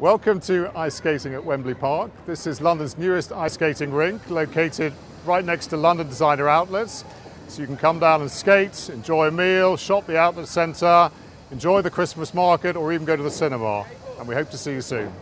Welcome to ice skating at Wembley Park. This is London's newest ice skating rink, located right next to London Designer Outlets. So you can come down and skate, enjoy a meal, shop the outlet centre, enjoy the Christmas market, or even go to the cinema. And we hope to see you soon.